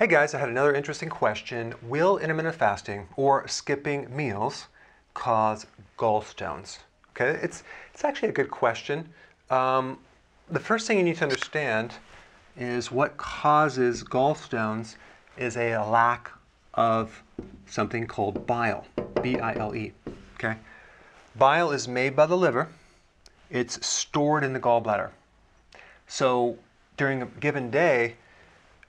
Hey guys, I had another interesting question. Will intermittent fasting or skipping meals cause gallstones? Okay, it's, it's actually a good question. Um, the first thing you need to understand is what causes gallstones is a lack of something called bile, B-I-L-E, okay? Bile is made by the liver. It's stored in the gallbladder. So during a given day,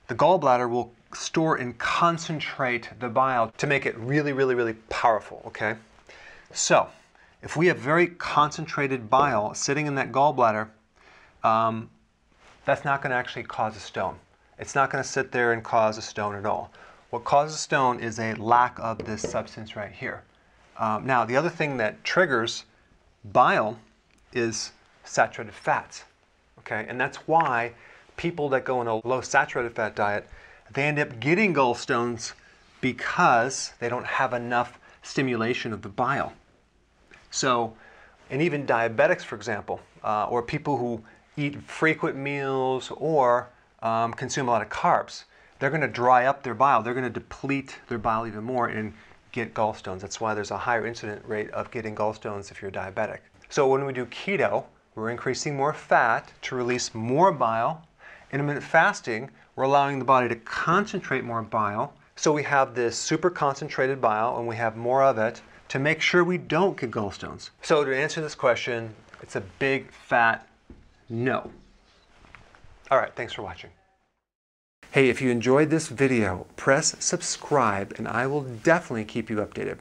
the gallbladder will store and concentrate the bile to make it really, really, really powerful, okay? So, if we have very concentrated bile sitting in that gallbladder, um, that's not going to actually cause a stone. It's not going to sit there and cause a stone at all. What causes a stone is a lack of this substance right here. Um, now, the other thing that triggers bile is saturated fats, okay? And that's why people that go on a low saturated fat diet they end up getting gallstones because they don't have enough stimulation of the bile. So, and even diabetics, for example, uh, or people who eat frequent meals or um, consume a lot of carbs, they're going to dry up their bile. They're going to deplete their bile even more and get gallstones. That's why there's a higher incident rate of getting gallstones if you're diabetic. So when we do keto, we're increasing more fat to release more bile. Intermittent fasting, we're allowing the body to concentrate more bile. So we have this super concentrated bile and we have more of it to make sure we don't get gallstones. So to answer this question, it's a big fat no. All right, thanks for watching. Hey, if you enjoyed this video, press subscribe and I will definitely keep you updated.